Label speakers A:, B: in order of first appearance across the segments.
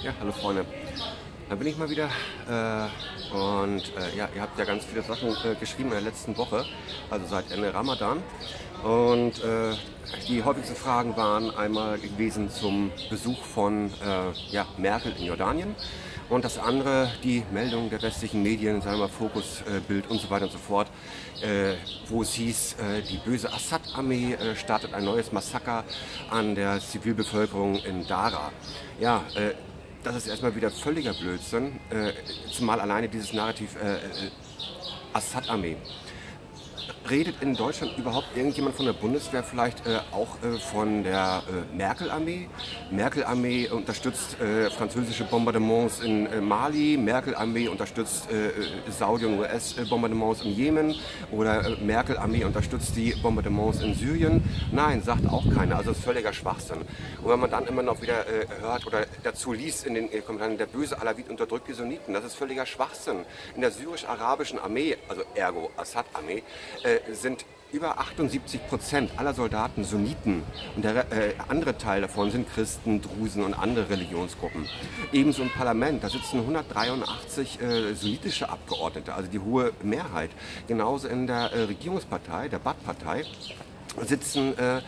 A: Ja, hallo Freunde. Da bin ich mal wieder. Äh, und äh, ja, ihr habt ja ganz viele Sachen äh, geschrieben in der letzten Woche, also seit Ende Ramadan. Und äh, die häufigsten Fragen waren einmal gewesen zum Besuch von äh, ja, Merkel in Jordanien. Und das andere, die Meldung der westlichen Medien, sagen wir mal Fokusbild äh, und so weiter und so fort, wo es hieß, die böse Assad-Armee startet ein neues Massaker an der Zivilbevölkerung in Dara. Ja, äh, das ist erstmal wieder völliger Blödsinn, äh, zumal alleine dieses Narrativ Assad-Armee redet in Deutschland überhaupt irgendjemand von der Bundeswehr vielleicht äh, auch äh, von der äh, Merkel-Armee? Merkel-Armee unterstützt äh, französische Bombardements in äh, Mali, Merkel-Armee unterstützt äh, Saudi- und US-Bombardements im Jemen oder Merkel-Armee unterstützt die Bombardements in Syrien? Nein, sagt auch keiner. Also ist völliger Schwachsinn. Und wenn man dann immer noch wieder hört oder dazu liest in den Kommentaren, der böse Alawit unterdrückt die Sunniten, das ist völliger Schwachsinn. In der syrisch-arabischen Armee, also ergo Assad-Armee, äh, sind über 78 Prozent aller Soldaten Sunniten und der äh, andere Teil davon sind Christen, Drusen und andere Religionsgruppen. Ebenso im Parlament, da sitzen 183 äh, sunnitische Abgeordnete, also die hohe Mehrheit. Genauso in der äh, Regierungspartei, der Baath-Partei, sitzen äh,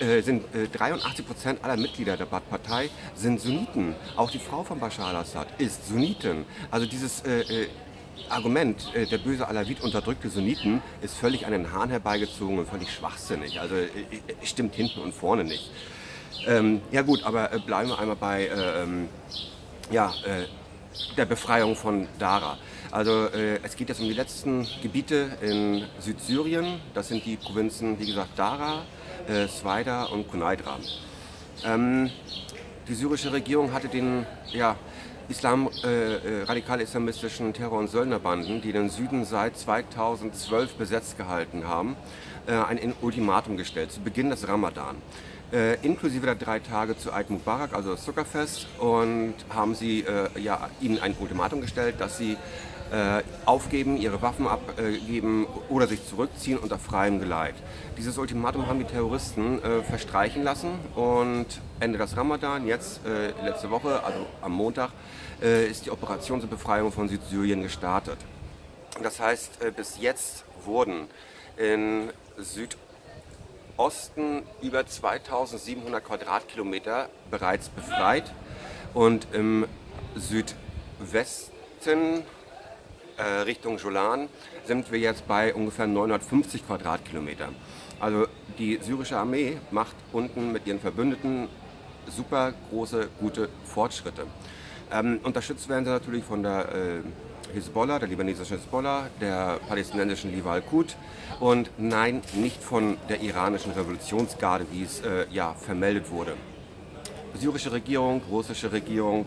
A: äh sind äh, 83 Prozent aller Mitglieder der Baath-Partei sind Sunniten. Auch die Frau von Bashar al-Assad ist Sunnitin. Also dieses äh, äh Argument, äh, der böse Alawit unterdrückte Sunniten, ist völlig an den Hahn herbeigezogen und völlig schwachsinnig. Also äh, äh, stimmt hinten und vorne nicht. Ähm, ja gut, aber bleiben wir einmal bei ähm, ja, der Befreiung von Dara. Also es geht jetzt um die letzten Gebiete in Südsyrien. Das sind die Provinzen, wie gesagt, Dara, äh, Swaida und Kunaidra. Ähm, die syrische Regierung hatte den ja, Islam, äh, äh, radikal-islamistischen Terror- und Söldnerbanden, die den Süden seit 2012 besetzt gehalten haben, äh, ein Ultimatum gestellt, zu Beginn des Ramadan. Äh, inklusive der drei Tage zu Eid Mubarak, also das Zuckerfest, und haben sie äh, ja, ihnen ein Ultimatum gestellt, dass sie äh, aufgeben, ihre Waffen abgeben oder sich zurückziehen unter freiem Geleit. Dieses Ultimatum haben die Terroristen äh, verstreichen lassen und Ende des Ramadan, jetzt äh, letzte Woche, also am Montag, äh, ist die Operation zur Befreiung von Südsyrien gestartet. Das heißt, äh, bis jetzt wurden in Südosten über 2700 Quadratkilometer bereits befreit und im Südwesten Richtung Jolan sind wir jetzt bei ungefähr 950 Quadratkilometer. Also die syrische Armee macht unten mit ihren Verbündeten super große, gute Fortschritte. Ähm, unterstützt werden sie natürlich von der äh, Hisbollah, der libanesischen Hisbollah, der palästinensischen Liwa al-Qud und nein, nicht von der iranischen Revolutionsgarde, wie es äh, ja vermeldet wurde. Syrische Regierung, russische Regierung,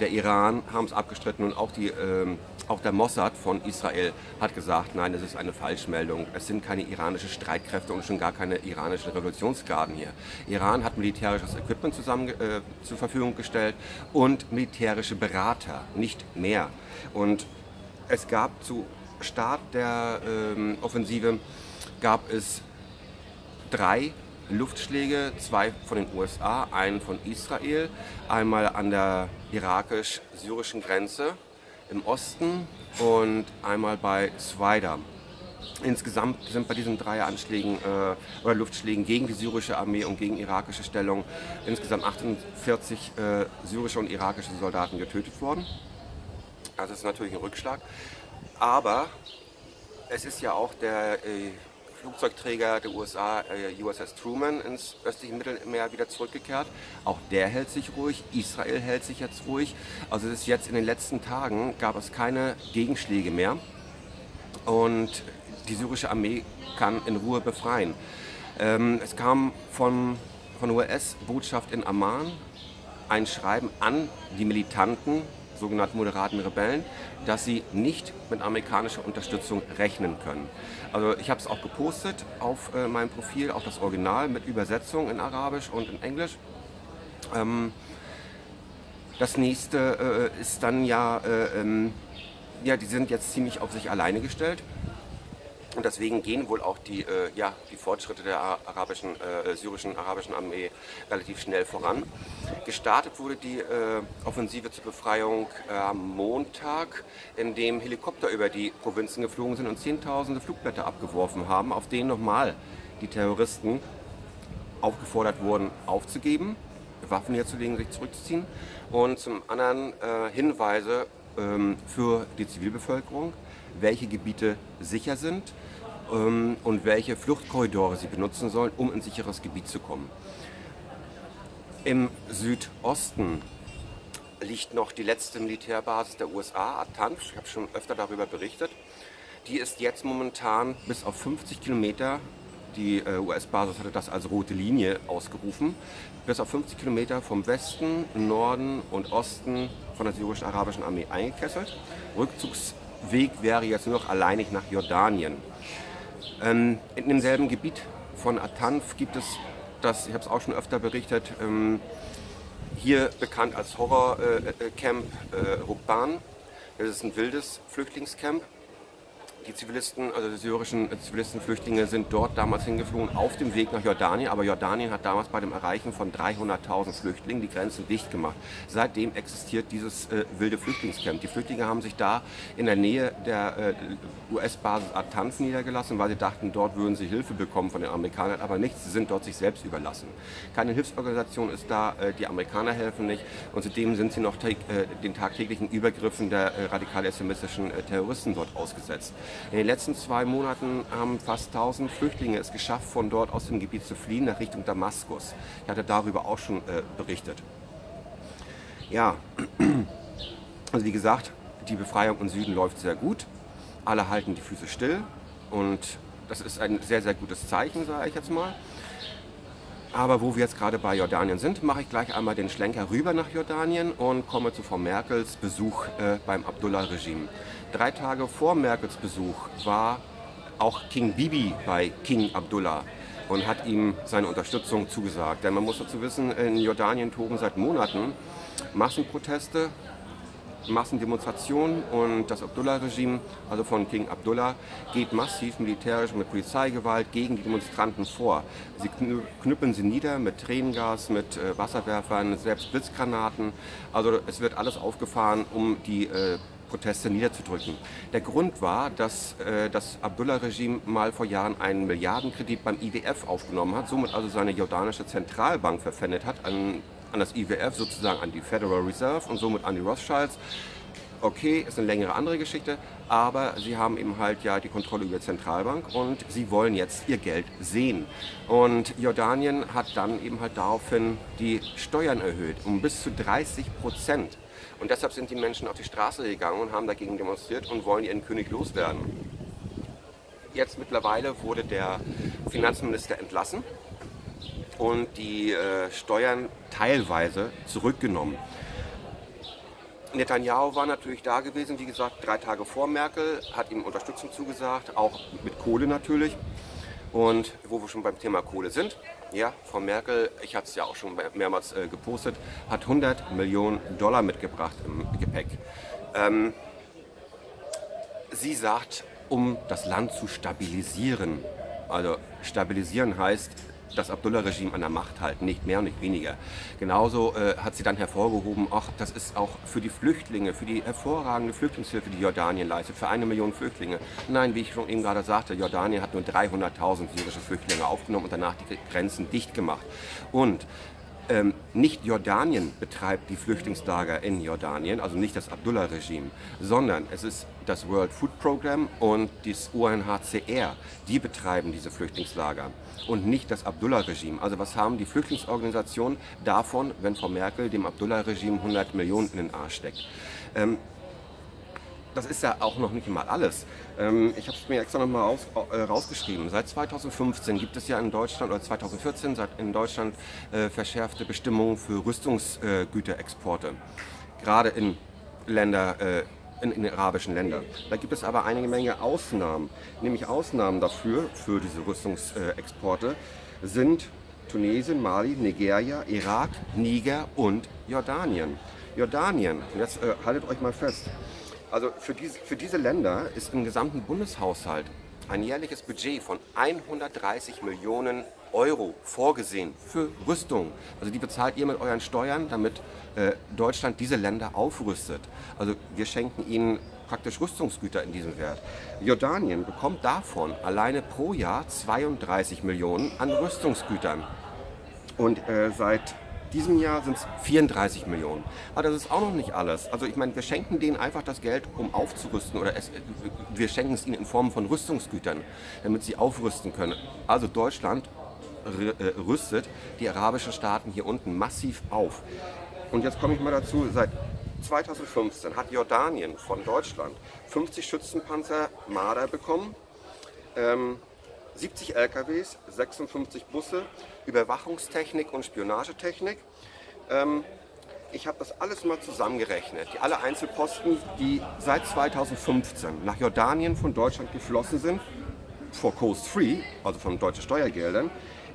A: der Iran haben es abgestritten und auch, die, äh, auch der Mossad von Israel hat gesagt, nein, es ist eine Falschmeldung. Es sind keine iranischen Streitkräfte und schon gar keine iranischen Revolutionsgarden hier. Iran hat militärisches Equipment zusammen, äh, zur Verfügung gestellt und militärische Berater, nicht mehr. Und es gab zu Start der ähm, Offensive gab es drei Luftschläge, zwei von den USA, einen von Israel, einmal an der irakisch-syrischen Grenze im Osten und einmal bei Swaida. Insgesamt sind bei diesen drei Anschlägen äh, oder Luftschlägen gegen die syrische Armee und gegen irakische Stellung insgesamt 48 äh, syrische und irakische Soldaten getötet worden. Also das ist natürlich ein Rückschlag. Aber es ist ja auch der äh, Flugzeugträger der USA, äh, USS Truman, ins östliche Mittelmeer wieder zurückgekehrt. Auch der hält sich ruhig. Israel hält sich jetzt ruhig. Also es ist jetzt in den letzten Tagen gab es keine Gegenschläge mehr. Und die syrische Armee kann in Ruhe befreien. Ähm, es kam von, von US-Botschaft in Amman ein Schreiben an die Militanten sogenannten moderaten Rebellen, dass sie nicht mit amerikanischer Unterstützung rechnen können. Also ich habe es auch gepostet auf äh, meinem Profil, auch das Original mit Übersetzung in Arabisch und in Englisch. Ähm, das nächste äh, ist dann ja, äh, ähm, ja, die sind jetzt ziemlich auf sich alleine gestellt. Und deswegen gehen wohl auch die, äh, ja, die Fortschritte der arabischen, äh, syrischen arabischen Armee relativ schnell voran. Gestartet wurde die äh, Offensive zur Befreiung am Montag, indem Helikopter über die Provinzen geflogen sind und Zehntausende Flugblätter abgeworfen haben, auf denen nochmal die Terroristen aufgefordert wurden, aufzugeben, Waffen herzulegen, sich zurückzuziehen und zum anderen äh, Hinweise ähm, für die Zivilbevölkerung, welche Gebiete sicher sind und welche Fluchtkorridore sie benutzen sollen, um in sicheres Gebiet zu kommen. Im Südosten liegt noch die letzte Militärbasis der USA, Atanf. Ich habe schon öfter darüber berichtet. Die ist jetzt momentan bis auf 50 Kilometer, die äh, US-Basis hatte das als rote Linie ausgerufen, bis auf 50 Kilometer vom Westen, Norden und Osten von der syrischen-arabischen Armee eingekesselt. Rückzugsweg wäre jetzt nur noch alleinig nach Jordanien. Ähm, in demselben Gebiet von Atanf gibt es das, ich habe es auch schon öfter berichtet, ähm, hier bekannt als Horrorcamp äh, äh, Rukban. Das ist ein wildes Flüchtlingscamp die Zivilisten, also die syrischen Zivilistenflüchtlinge sind dort damals hingeflogen auf dem Weg nach Jordanien, aber Jordanien hat damals bei dem Erreichen von 300.000 Flüchtlingen die Grenzen dicht gemacht. Seitdem existiert dieses äh, wilde Flüchtlingscamp. Die Flüchtlinge haben sich da in der Nähe der äh, US-Basis Atanf niedergelassen, weil sie dachten, dort würden sie Hilfe bekommen von den Amerikanern, aber nichts, sie sind dort sich selbst überlassen. Keine Hilfsorganisation ist da, äh, die Amerikaner helfen nicht und zudem sind sie noch äh, den tagtäglichen Übergriffen der äh, radikal-islamistischen äh, Terroristen dort ausgesetzt. In den letzten zwei Monaten haben fast 1000 Flüchtlinge es geschafft, von dort aus dem Gebiet zu fliehen nach Richtung Damaskus. Ich hatte darüber auch schon äh, berichtet. Ja, also wie gesagt, die Befreiung im Süden läuft sehr gut. Alle halten die Füße still und das ist ein sehr, sehr gutes Zeichen, sage ich jetzt mal. Aber wo wir jetzt gerade bei Jordanien sind, mache ich gleich einmal den Schlenker rüber nach Jordanien und komme zu Frau Merkels Besuch äh, beim Abdullah-Regime. Drei Tage vor Merkels Besuch war auch King Bibi bei King Abdullah und hat ihm seine Unterstützung zugesagt. Denn man muss dazu wissen, in Jordanien toben seit Monaten Massenproteste Massendemonstrationen und das Abdullah-Regime, also von King Abdullah, geht massiv militärisch und mit Polizeigewalt gegen die Demonstranten vor. Sie knüppeln sie nieder mit Tränengas, mit äh, Wasserwerfern, selbst Blitzgranaten. Also es wird alles aufgefahren, um die äh, Proteste niederzudrücken. Der Grund war, dass äh, das Abdullah-Regime mal vor Jahren einen Milliardenkredit beim IWF aufgenommen hat, somit also seine jordanische Zentralbank verpfändet hat an an das IWF, sozusagen an die Federal Reserve und somit an die Rothschilds. Okay, ist eine längere andere Geschichte, aber sie haben eben halt ja die Kontrolle über die Zentralbank und sie wollen jetzt ihr Geld sehen. Und Jordanien hat dann eben halt daraufhin die Steuern erhöht um bis zu 30 Prozent. Und deshalb sind die Menschen auf die Straße gegangen und haben dagegen demonstriert und wollen ihren König loswerden. Jetzt mittlerweile wurde der Finanzminister entlassen und die äh, Steuern teilweise zurückgenommen. Netanyahu war natürlich da gewesen, wie gesagt, drei Tage vor Merkel, hat ihm Unterstützung zugesagt, auch mit Kohle natürlich. Und wo wir schon beim Thema Kohle sind, ja, Frau Merkel, ich hatte es ja auch schon mehrmals äh, gepostet, hat 100 Millionen Dollar mitgebracht im Gepäck. Ähm, sie sagt, um das Land zu stabilisieren, also stabilisieren heißt, das Abdullah-Regime an der Macht halten, nicht mehr und nicht weniger. Genauso äh, hat sie dann hervorgehoben, ach, das ist auch für die Flüchtlinge, für die hervorragende Flüchtlingshilfe, die Jordanien leistet, für eine Million Flüchtlinge. Nein, wie ich schon eben gerade sagte, Jordanien hat nur 300.000 syrische Flüchtlinge aufgenommen und danach die Grenzen dicht gemacht. Und ähm, nicht Jordanien betreibt die Flüchtlingslager in Jordanien, also nicht das Abdullah-Regime, sondern es ist das World Food Program und das UNHCR, die betreiben diese Flüchtlingslager und nicht das Abdullah-Regime. Also was haben die Flüchtlingsorganisationen davon, wenn Frau Merkel dem Abdullah-Regime 100 Millionen in den Arsch steckt? Ähm, das ist ja auch noch nicht mal alles. Ähm, ich habe es mir extra nochmal raus, äh, rausgeschrieben. Seit 2015 gibt es ja in Deutschland, oder 2014 seit in Deutschland äh, verschärfte Bestimmungen für Rüstungsgüterexporte. Gerade in Länder, äh, in, in, arabischen Ländern. Da gibt es aber eine Menge Ausnahmen. Nämlich Ausnahmen dafür, für diese Rüstungsexporte, sind Tunesien, Mali, Nigeria, Irak, Niger und Jordanien. Jordanien, jetzt äh, haltet euch mal fest, also für diese, für diese Länder ist im gesamten Bundeshaushalt ein jährliches Budget von 130 Millionen Euro vorgesehen für Rüstung. Also die bezahlt ihr mit euren Steuern, damit äh, Deutschland diese Länder aufrüstet. Also wir schenken ihnen praktisch Rüstungsgüter in diesem Wert. Jordanien bekommt davon alleine pro Jahr 32 Millionen an Rüstungsgütern. Und äh, seit diesem Jahr sind es 34 Millionen. Aber das ist auch noch nicht alles. Also ich meine, wir schenken denen einfach das Geld, um aufzurüsten oder es, wir schenken es ihnen in Form von Rüstungsgütern, damit sie aufrüsten können. Also Deutschland äh, rüstet die arabischen Staaten hier unten massiv auf. Und jetzt komme ich mal dazu, seit 2015 hat Jordanien von Deutschland 50 Schützenpanzer Marder bekommen. Ähm, 70 LKWs, 56 Busse, Überwachungstechnik und Spionagetechnik. Ähm, ich habe das alles mal zusammengerechnet. Die, alle Einzelposten, die seit 2015 nach Jordanien von Deutschland geflossen sind, for Coast Free, also von deutschen Steuergeldern,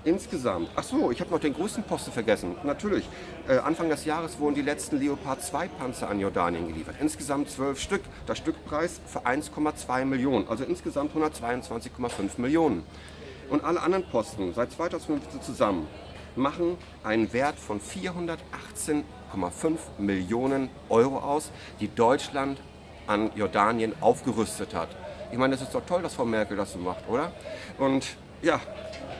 A: Insgesamt, ach so, ich habe noch den größten Posten vergessen. Natürlich, äh, Anfang des Jahres wurden die letzten Leopard 2 Panzer an Jordanien geliefert. Insgesamt zwölf Stück. Der Stückpreis für 1,2 Millionen, also insgesamt 122,5 Millionen. Und alle anderen Posten seit 2015 zusammen machen einen Wert von 418,5 Millionen Euro aus, die Deutschland an Jordanien aufgerüstet hat. Ich meine, das ist doch toll, dass Frau Merkel das so macht, oder? Und ja,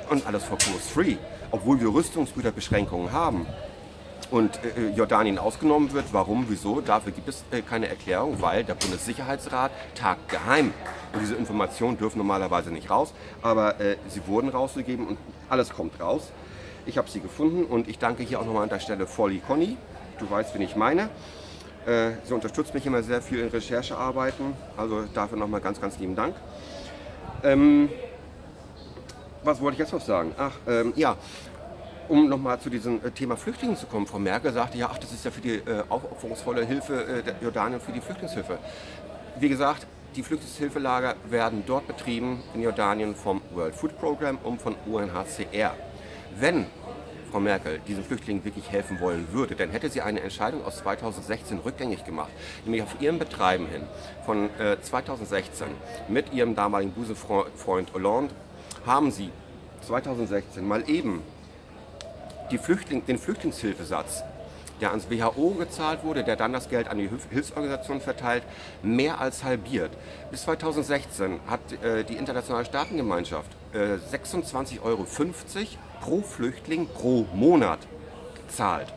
A: und alles for course free, obwohl wir Rüstungsgüterbeschränkungen haben und äh, Jordanien ausgenommen wird. Warum, wieso? Dafür gibt es äh, keine Erklärung, weil der Bundessicherheitsrat tagt geheim. Und diese Informationen dürfen normalerweise nicht raus, aber äh, sie wurden rausgegeben und alles kommt raus. Ich habe sie gefunden und ich danke hier auch nochmal an der Stelle Folly Conny. Du weißt, wen ich meine. Äh, sie unterstützt mich immer sehr viel in Recherchearbeiten, also dafür nochmal ganz, ganz lieben Dank. Ähm, was wollte ich jetzt noch sagen? Ach, ähm, ja, um nochmal zu diesem äh, Thema Flüchtlingen zu kommen. Frau Merkel sagte ja, ach, das ist ja für die äh, aufopferungsvolle Hilfe äh, der Jordanien für die Flüchtlingshilfe. Wie gesagt, die Flüchtlingshilfelager werden dort betrieben in Jordanien vom World Food Program und von UNHCR. Wenn Frau Merkel diesen Flüchtlingen wirklich helfen wollen würde, dann hätte sie eine Entscheidung aus 2016 rückgängig gemacht, nämlich auf ihrem Betreiben hin von äh, 2016 mit ihrem damaligen Busenfreund Hollande haben sie 2016 mal eben Flüchtling, den Flüchtlingshilfesatz, der ans WHO gezahlt wurde, der dann das Geld an die Hilfsorganisationen verteilt, mehr als halbiert. Bis 2016 hat äh, die internationale Staatengemeinschaft äh, 26,50 Euro pro Flüchtling pro Monat gezahlt.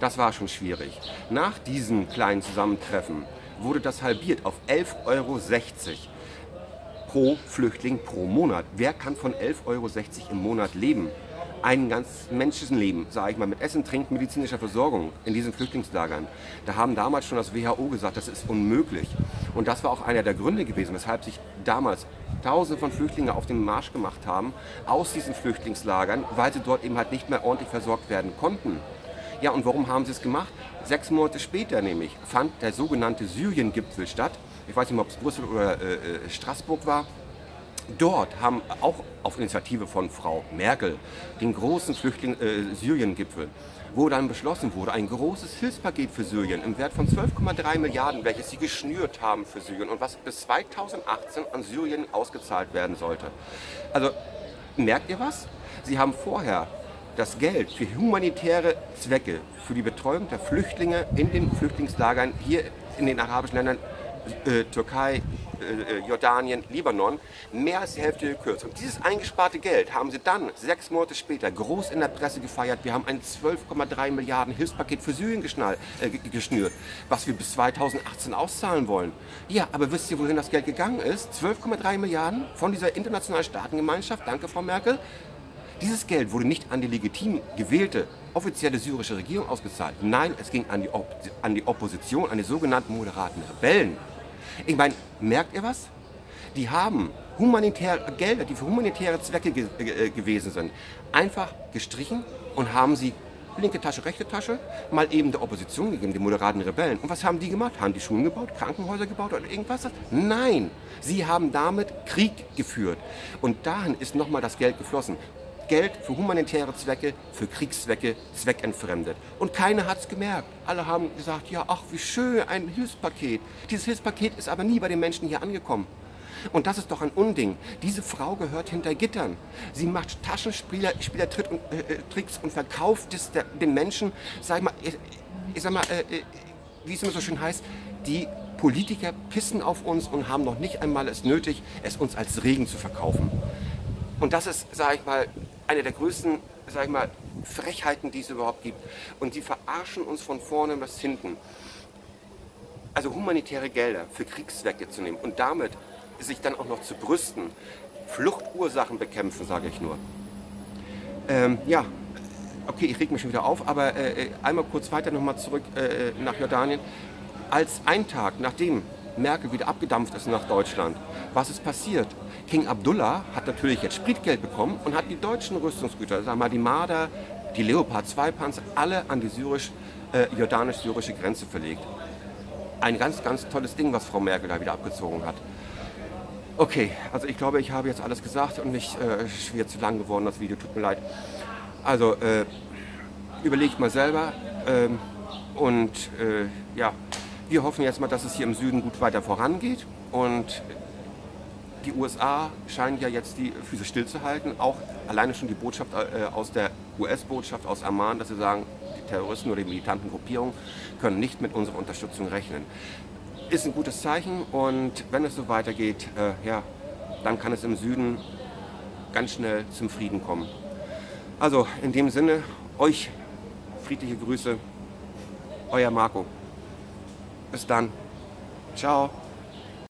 A: Das war schon schwierig. Nach diesem kleinen Zusammentreffen wurde das halbiert auf 11,60 Euro pro Flüchtling pro Monat. Wer kann von 11,60 Euro im Monat leben? Ein ganz menschlichen Leben, sage ich mal, mit Essen, Trinken, medizinischer Versorgung in diesen Flüchtlingslagern. Da haben damals schon das WHO gesagt, das ist unmöglich. Und das war auch einer der Gründe gewesen, weshalb sich damals Tausende von Flüchtlingen auf den Marsch gemacht haben aus diesen Flüchtlingslagern, weil sie dort eben halt nicht mehr ordentlich versorgt werden konnten. Ja, und warum haben sie es gemacht? Sechs Monate später nämlich fand der sogenannte Syrien-Gipfel statt, ich weiß nicht mehr, ob es Brüssel oder äh, äh, Straßburg war. Dort haben auch auf Initiative von Frau Merkel den großen Flüchtling äh, Syrien-Gipfel, wo dann beschlossen wurde, ein großes Hilfspaket für Syrien im Wert von 12,3 Milliarden, welches sie geschnürt haben für Syrien und was bis 2018 an Syrien ausgezahlt werden sollte. Also merkt ihr was? Sie haben vorher das Geld für humanitäre Zwecke, für die Betreuung der Flüchtlinge in den Flüchtlingslagern hier in den arabischen Ländern äh, Türkei, äh, äh, Jordanien, Libanon, mehr als die Hälfte gekürzt. Und dieses eingesparte Geld haben sie dann sechs Monate später groß in der Presse gefeiert. Wir haben ein 12,3 Milliarden Hilfspaket für Syrien geschnall, äh, geschnürt, was wir bis 2018 auszahlen wollen. Ja, aber wisst ihr, wohin das Geld gegangen ist? 12,3 Milliarden von dieser internationalen Staatengemeinschaft, danke Frau Merkel, dieses Geld wurde nicht an die legitim gewählte offizielle syrische Regierung ausgezahlt. Nein, es ging an die, Op an die Opposition, an die sogenannten moderaten Rebellen. Ich meine, merkt ihr was? Die haben humanitäre Gelder, die für humanitäre Zwecke ge äh, gewesen sind, einfach gestrichen und haben sie linke Tasche, rechte Tasche, mal eben der Opposition gegeben, die moderaten Rebellen. Und was haben die gemacht? Haben die Schulen gebaut, Krankenhäuser gebaut oder irgendwas? Nein, sie haben damit Krieg geführt. Und dahin ist nochmal das Geld geflossen. Geld für humanitäre Zwecke, für Kriegszwecke zweckentfremdet. Und keiner hat es gemerkt. Alle haben gesagt, ja, ach, wie schön, ein Hilfspaket. Dieses Hilfspaket ist aber nie bei den Menschen hier angekommen. Und das ist doch ein Unding. Diese Frau gehört hinter Gittern. Sie macht Taschenspielertricks und, äh, äh, und verkauft es der, den Menschen, sag mal, ich, ich sag mal, äh, äh, wie es immer so schön heißt, die Politiker pissen auf uns und haben noch nicht einmal es nötig, es uns als Regen zu verkaufen. Und das ist, sage ich mal, eine der größten, sag ich mal, Frechheiten, die es überhaupt gibt. Und sie verarschen uns von vorne bis hinten. Also humanitäre Gelder für Kriegszwecke zu nehmen und damit sich dann auch noch zu brüsten, Fluchtursachen bekämpfen, sage ich nur. Ähm, ja, okay, ich reg mich schon wieder auf, aber äh, äh einmal kurz weiter nochmal zurück äh, nach Jordanien. Als ein Tag nachdem Merkel wieder abgedampft ist nach Deutschland, was ist passiert? King Abdullah hat natürlich jetzt Spritgeld bekommen und hat die deutschen Rüstungsgüter, sagen wir mal die Marder, die Leopard 2 Panzer, alle an die syrisch, äh, jordanisch-syrische Grenze verlegt. Ein ganz, ganz tolles Ding, was Frau Merkel da wieder abgezogen hat. Okay, also ich glaube, ich habe jetzt alles gesagt und nicht äh, schwer zu lang geworden, das Video, tut mir leid. Also äh, überlegt mal selber ähm, und äh, ja, wir hoffen jetzt mal, dass es hier im Süden gut weiter vorangeht und die USA scheinen ja jetzt die Füße stillzuhalten, auch alleine schon die Botschaft äh, aus der US-Botschaft aus Amman, dass sie sagen, die Terroristen oder die militanten Gruppierungen können nicht mit unserer Unterstützung rechnen. Ist ein gutes Zeichen und wenn es so weitergeht, äh, ja, dann kann es im Süden ganz schnell zum Frieden kommen. Also in dem Sinne, euch friedliche Grüße, euer Marco. Bis dann. Ciao.